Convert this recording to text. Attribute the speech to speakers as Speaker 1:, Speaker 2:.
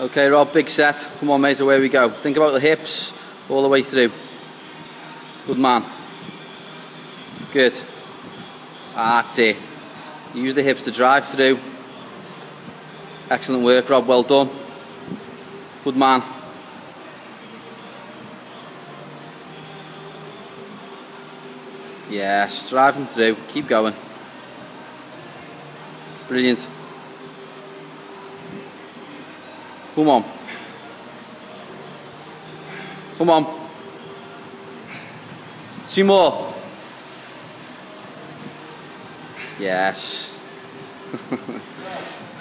Speaker 1: Okay, Rob, big set. Come on, mate, away we go. Think about the hips all the way through. Good man. Good. That's it. Use the hips to drive through. Excellent work, Rob. Well done. Good man. Yes, drive them through. Keep going. Brilliant. Come on. Come on. Two more. Yes.